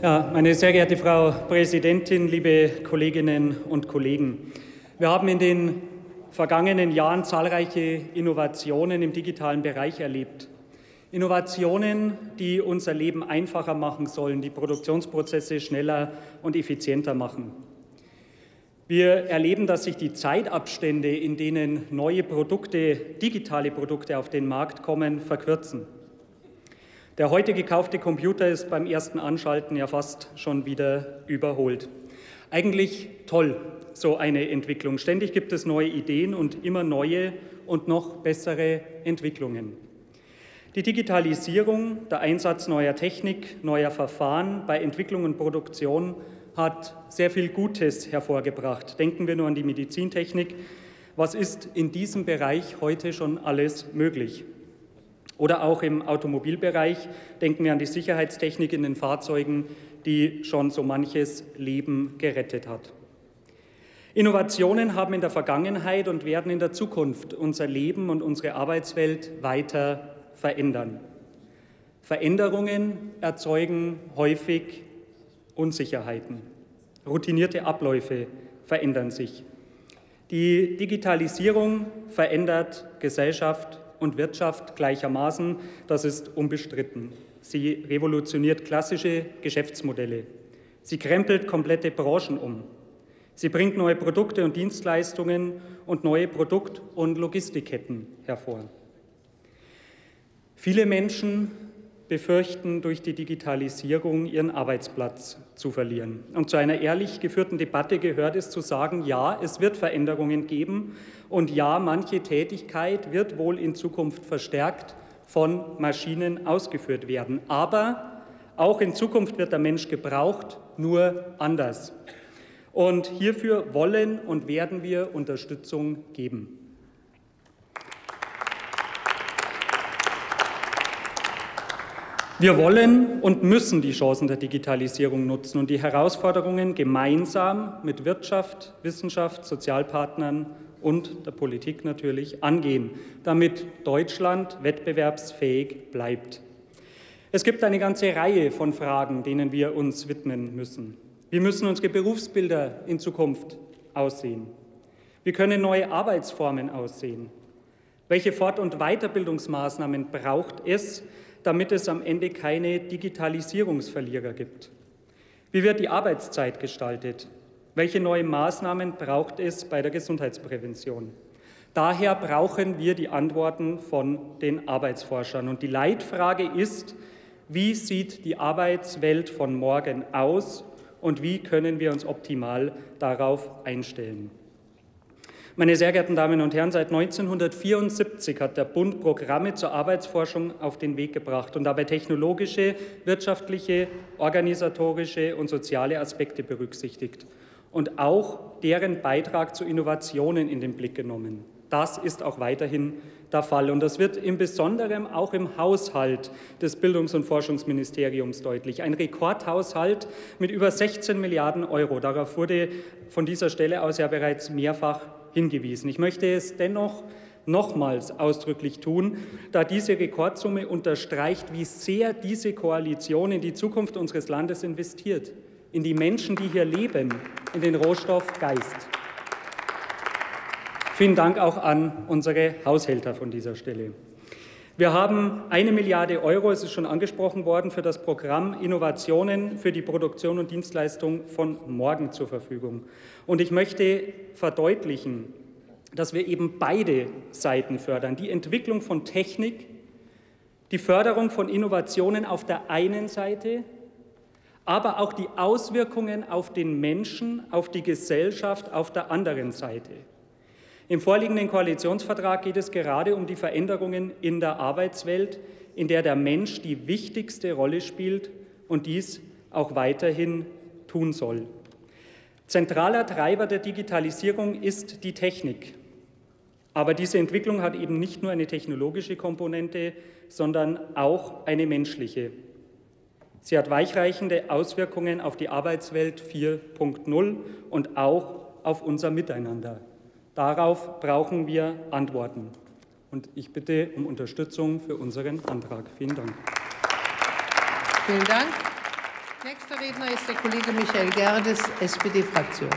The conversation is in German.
Ja, meine sehr geehrte Frau Präsidentin, liebe Kolleginnen und Kollegen, wir haben in den vergangenen Jahren zahlreiche Innovationen im digitalen Bereich erlebt. Innovationen, die unser Leben einfacher machen sollen, die Produktionsprozesse schneller und effizienter machen. Wir erleben, dass sich die Zeitabstände, in denen neue Produkte, digitale Produkte auf den Markt kommen, verkürzen. Der heute gekaufte Computer ist beim ersten Anschalten ja fast schon wieder überholt. Eigentlich toll, so eine Entwicklung. Ständig gibt es neue Ideen und immer neue und noch bessere Entwicklungen. Die Digitalisierung, der Einsatz neuer Technik, neuer Verfahren bei Entwicklung und Produktion hat sehr viel Gutes hervorgebracht. Denken wir nur an die Medizintechnik. Was ist in diesem Bereich heute schon alles möglich? Oder auch im Automobilbereich denken wir an die Sicherheitstechnik in den Fahrzeugen, die schon so manches Leben gerettet hat. Innovationen haben in der Vergangenheit und werden in der Zukunft unser Leben und unsere Arbeitswelt weiter verändern. Veränderungen erzeugen häufig Unsicherheiten. Routinierte Abläufe verändern sich. Die Digitalisierung verändert Gesellschaft und Wirtschaft gleichermaßen, das ist unbestritten. Sie revolutioniert klassische Geschäftsmodelle. Sie krempelt komplette Branchen um. Sie bringt neue Produkte und Dienstleistungen und neue Produkt- und Logistikketten hervor. Viele Menschen befürchten, durch die Digitalisierung ihren Arbeitsplatz zu verlieren. Und zu einer ehrlich geführten Debatte gehört es zu sagen, ja, es wird Veränderungen geben und ja, manche Tätigkeit wird wohl in Zukunft verstärkt von Maschinen ausgeführt werden. Aber auch in Zukunft wird der Mensch gebraucht, nur anders. Und hierfür wollen und werden wir Unterstützung geben. Wir wollen und müssen die Chancen der Digitalisierung nutzen und die Herausforderungen gemeinsam mit Wirtschaft, Wissenschaft, Sozialpartnern und der Politik natürlich angehen, damit Deutschland wettbewerbsfähig bleibt. Es gibt eine ganze Reihe von Fragen, denen wir uns widmen müssen. Wie müssen unsere Berufsbilder in Zukunft aussehen? Wie können neue Arbeitsformen aussehen? Welche Fort- und Weiterbildungsmaßnahmen braucht es, damit es am Ende keine Digitalisierungsverlierer gibt? Wie wird die Arbeitszeit gestaltet? Welche neuen Maßnahmen braucht es bei der Gesundheitsprävention? Daher brauchen wir die Antworten von den Arbeitsforschern. Und die Leitfrage ist, wie sieht die Arbeitswelt von morgen aus und wie können wir uns optimal darauf einstellen? Meine sehr geehrten Damen und Herren, seit 1974 hat der Bund Programme zur Arbeitsforschung auf den Weg gebracht und dabei technologische, wirtschaftliche, organisatorische und soziale Aspekte berücksichtigt und auch deren Beitrag zu Innovationen in den Blick genommen. Das ist auch weiterhin der Fall. Und das wird im Besonderen auch im Haushalt des Bildungs- und Forschungsministeriums deutlich. Ein Rekordhaushalt mit über 16 Milliarden Euro. Darauf wurde von dieser Stelle aus ja bereits mehrfach hingewiesen. Ich möchte es dennoch nochmals ausdrücklich tun, da diese Rekordsumme unterstreicht, wie sehr diese Koalition in die Zukunft unseres Landes investiert, in die Menschen, die hier leben, in den Rohstoff Geist. Vielen Dank auch an unsere Haushälter von dieser Stelle. Wir haben eine Milliarde Euro, es ist schon angesprochen worden, für das Programm Innovationen für die Produktion und Dienstleistung von morgen zur Verfügung. Und ich möchte verdeutlichen, dass wir eben beide Seiten fördern. Die Entwicklung von Technik, die Förderung von Innovationen auf der einen Seite, aber auch die Auswirkungen auf den Menschen, auf die Gesellschaft auf der anderen Seite. Im vorliegenden Koalitionsvertrag geht es gerade um die Veränderungen in der Arbeitswelt, in der der Mensch die wichtigste Rolle spielt und dies auch weiterhin tun soll. Zentraler Treiber der Digitalisierung ist die Technik. Aber diese Entwicklung hat eben nicht nur eine technologische Komponente, sondern auch eine menschliche. Sie hat weichreichende Auswirkungen auf die Arbeitswelt 4.0 und auch auf unser Miteinander. Darauf brauchen wir Antworten. Und ich bitte um Unterstützung für unseren Antrag. Vielen Dank. Vielen Dank. Nächster Redner ist der Kollege Michael Gerdes, SPD-Fraktion.